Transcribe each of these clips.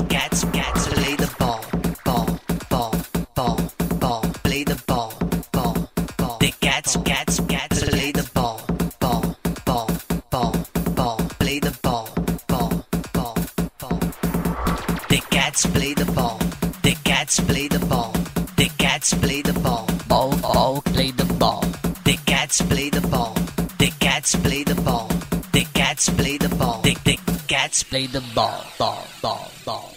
cats, cats, cats, play the ball, ball, ball, ball, ball, play the ball, ball, ball. The cats, cats, cats, play the ball, ball, ball, ball, ball, play the ball, ball, ball, ball. The cats play the ball, the cats play the ball, the cats play the ball, ball, ball, play the ball. The cats play the ball, the cats play the ball, the cats play the ball. The ball, ball.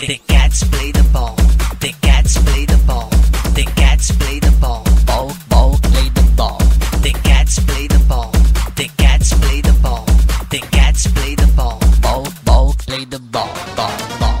The cats play the ball. The cats play the ball. The cats play the ball. Ball, ball, play the ball. The cats play the ball. The cats play the ball. The cats play the ball. Ball, ball, play the ball, ball, ball, ball, ball,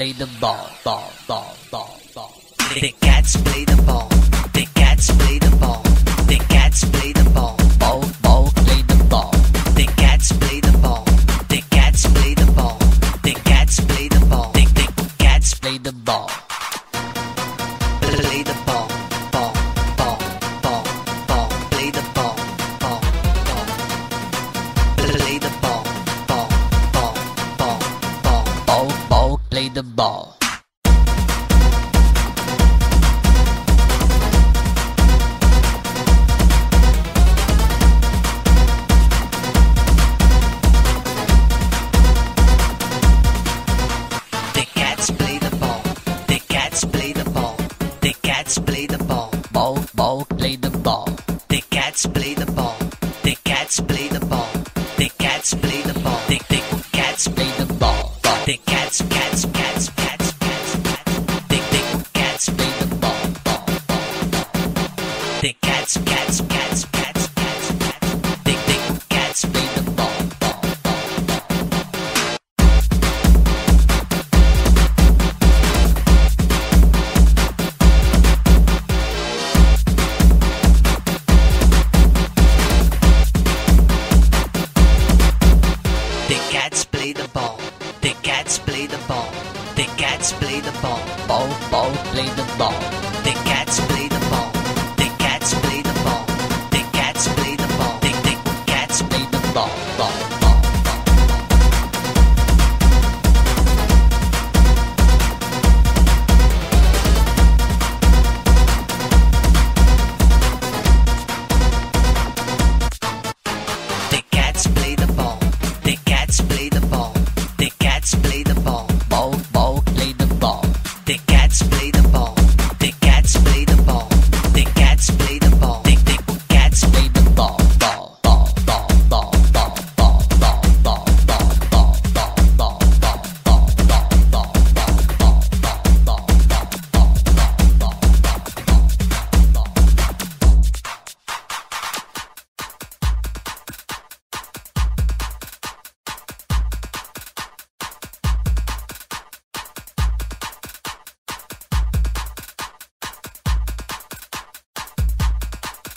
Play the ball, ball, ball, ball, ball. The cats play the ball. The ball. Cats play the ball. The cats play the ball. The cats play the ball. Ball, ball, play the ball. The cats play the ball. The cats play the ball. The cats play cats, cats, cats, cats, cats, cats. The, the cats Play the ball, ball, ball. The cats play the ball. The cats play the ball. The cats play the ball. Ball, ball, play the ball. 倒倒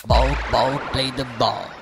Ball, ball, play the ball.